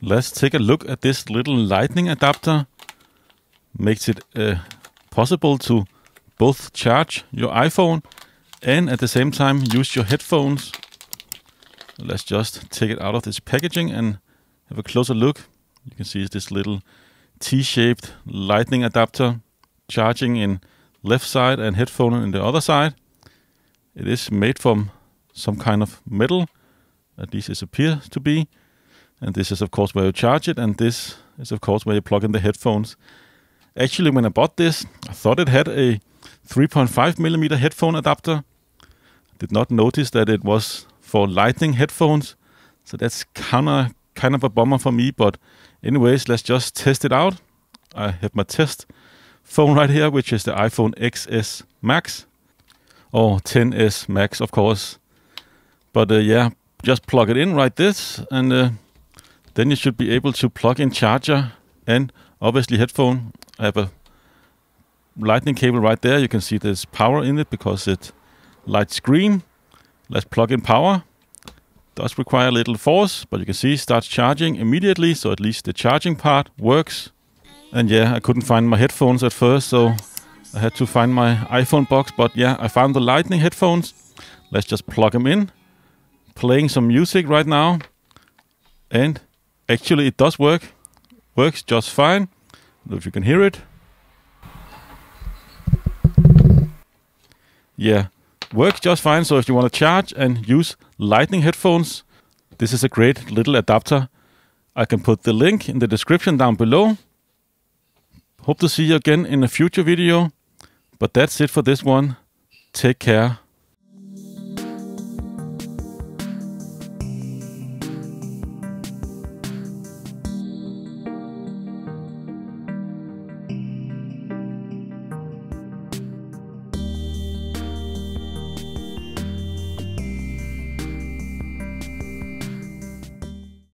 let's take a look at this little lightning adapter. Makes it uh, possible to both charge your iPhone and at the same time use your headphones. Let's just take it out of this packaging and have a closer look. You can see this little T-shaped lightning adapter charging in left side and headphone in the other side. It is made from some kind of metal, at least it appears to be. And this is of course where you charge it, and this is of course where you plug in the headphones. Actually, when I bought this, I thought it had a 3.5 millimeter headphone adapter. Did not notice that it was for lightning headphones, so that's kind of kind of a bummer for me. But anyways, let's just test it out. I have my test phone right here, which is the iPhone XS Max or 10s Max, of course. But uh, yeah, just plug it in right this, and uh, then you should be able to plug in charger and obviously headphone. I have a lightning cable right there. You can see there's power in it because it lights green. Let's plug in power. Does require a little force, but you can see it starts charging immediately, so at least the charging part works. And yeah, I couldn't find my headphones at first, so I had to find my iPhone box. But yeah, I found the lightning headphones. Let's just plug them in. Playing some music right now. And actually it does work. Works just fine. if you can hear it. Yeah, works just fine. So if you want to charge and use lightning headphones, this is a great little adapter. I can put the link in the description down below. Hope to see you again in a future video. But that's it for this one. Take care.